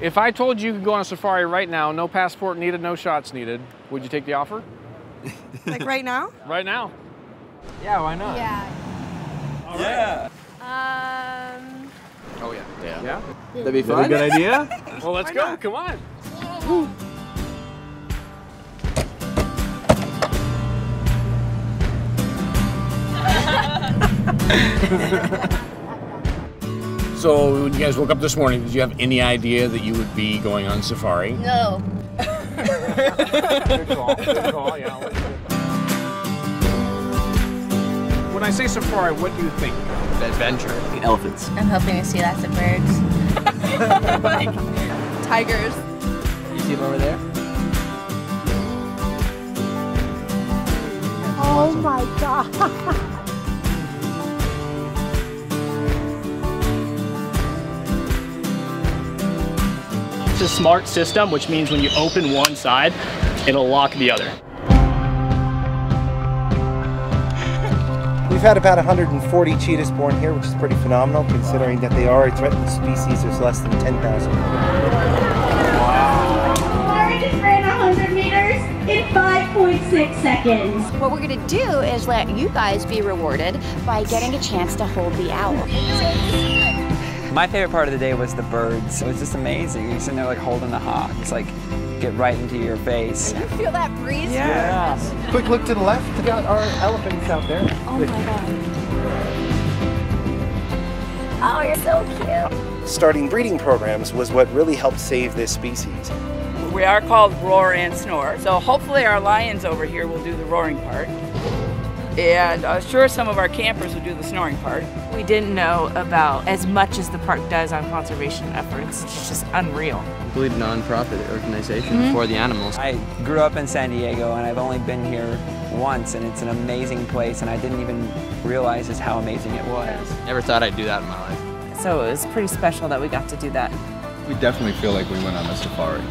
If I told you you could go on a safari right now, no passport needed, no shots needed, would you take the offer? Like right now? Right now. Yeah, why not? Yeah. Yeah. Um. Oh yeah. Yeah. Yeah? That'd be Is that fun. a good idea? Well, let's go. Come on. So when you guys woke up this morning, did you have any idea that you would be going on safari? No. Good call. Good call. Yeah. I'll let you- When I say safari, what do you think? Adventure. The elephants. I'm hoping to see lots of birds. like, Tigers. You see them over there? Oh my god. It's a smart system, which means when you open one side, it'll lock the other. We've had about 140 cheetahs born here, which is pretty phenomenal considering that they are a threatened species. There's less than 10,000. Larry just ran 100 meters in 5.6 seconds. What we're gonna do is let you guys be rewarded by getting a chance to hold the owl. My favorite part of the day was the birds. It was just amazing. You're sitting there like holding the hawk. It's like get right into your face. You feel that breeze? Yeah. Quick look to the left. We got our elephants out there. Oh my god. Oh, you're so cute. Starting breeding programs was what really helped save this species. We are called roar and snore. So hopefully our lions over here will do the roaring part. And uh, sure some of our campers would do the snoring part. We didn't know about as much as the park does on conservation efforts. It's just unreal. Complete non-profit organization for the animals. I grew up in San Diego and I've only been here once and it's an amazing place and I didn't even realize just how amazing it was. Never thought I'd do that in my life. So it was pretty special that we got to do that. We definitely feel like we went on a safari.